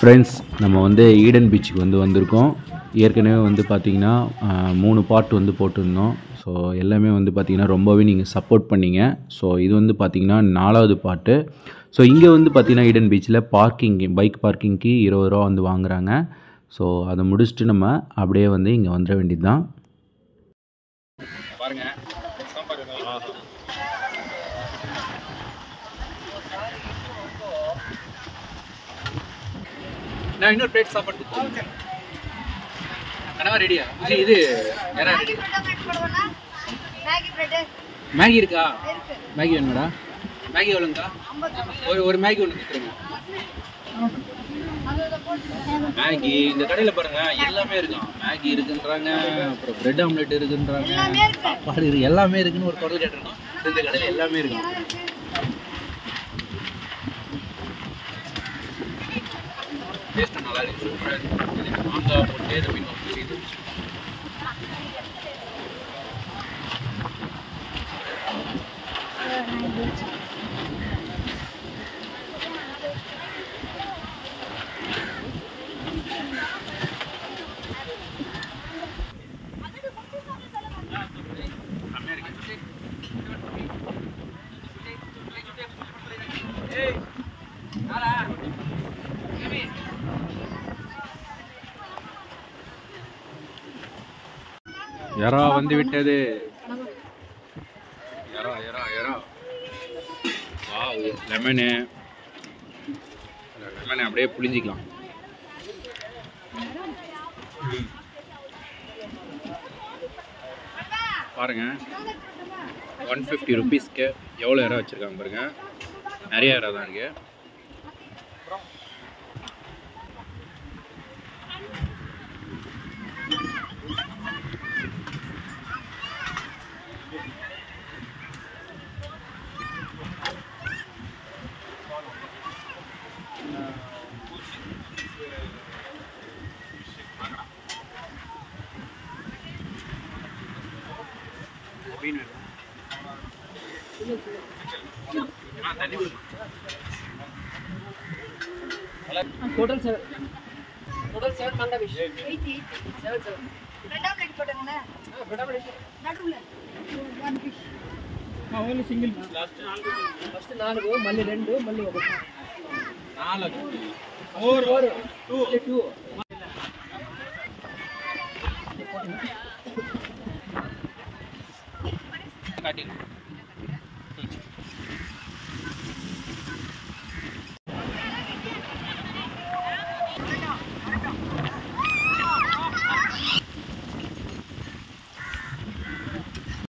Friends நம்ம வந்து Eden பீச்சுக்கு வந்து வந்திருக்கோம். ஏற்கனவே வந்து பார்த்திங்கன்னா மூணு பார்ட் வந்து போட்டிருந்தோம். ஸோ எல்லாமே வந்து பார்த்திங்கன்னா ரொம்பவே நீங்கள் சப்போர்ட் பண்ணீங்க. ஸோ இது வந்து பார்த்திங்கன்னா நாலாவது பாட்டு ஸோ இங்கே வந்து பார்த்திங்கன்னா ஈடன் பீச்சில் பார்க்கிங் பைக் பார்க்கிங்க்கு இருபது ரூபா வந்து வாங்குறாங்க. ஸோ அதை முடிச்சுட்டு நம்ம அப்படியே வந்து இங்கே வந்துட வேண்டியது தான் பாருங்க நான் இன்னொரு பிளேட் சாப்பாடு கனவா ரெடியா இது யாரா? மேகி இருக்கா? மேகி வேணுமாடா? மேகி எவ்வளோங்கக்கா ஒரு ஒரு மேகி ஒன்று கொடுத்துருங்க. மேகி இந்த கடையில் பாருங்க எல்லாமே இருக்கும். மேகி இருக்குன்றாங்க அப்புறம் பிரெட் ஆம்லெட் இருக்குன்றாங்க சாப்பாடு இருக்கு எல்லாமே இருக்குன்னு ஒரு குரல் கேட்டிருக்கோம் இந்த கடையில் எல்லாமே இருக்கும். டேஸ்ட் நல்லா இருக்கு சூப்பராக இருக்கு மாங்காய் போட்டு இந்த மீன் செய்து யாரா வந்து விட்டது. எறா எறா எறா வாவ் லெமனு. லெமனை அப்படியே புளிஞ்சிக்கலாம் பாருங்க. ஒன் ஃபிஃப்டி ருபீஸ்க்கு எவ்வளோ இடம் வச்சுருக்காங்க பாருங்க. நிறைய இடம் தான் टोटल सेवन टोटल सेवन मंदा फ़िश सेवन सेवन ரெண்டா பிளேட் போடுங்கண்ணா ரெண்டா பிளேட் நடுவுல ஒன் ஃபிஷ் ஆ ஓன்லி சிங்கிள் லாஸ்ட் நான்கு ஃபர்ஸ்ட் நான்கு மல்லி ரெண்டு மல்லி ఒకటి நான்கு 4 4 2 2 कटिंग